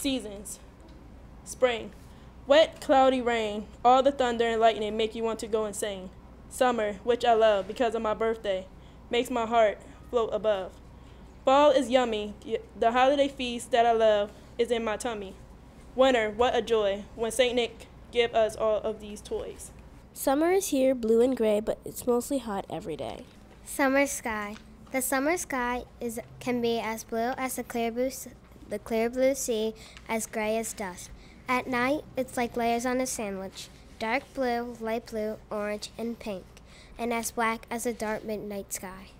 Seasons Spring. Wet, cloudy rain. All the thunder and lightning make you want to go insane. Summer, which I love because of my birthday, makes my heart float above. Fall is yummy. The holiday feast that I love is in my tummy. Winter, what a joy when St. Nick give us all of these toys. Summer is here, blue and gray, but it's mostly hot every day. Summer sky. The summer sky is can be as blue as the clear blue, the clear blue sea, as gray as dust. At night, it's like layers on a sandwich, dark blue, light blue, orange, and pink, and as black as a dark midnight sky.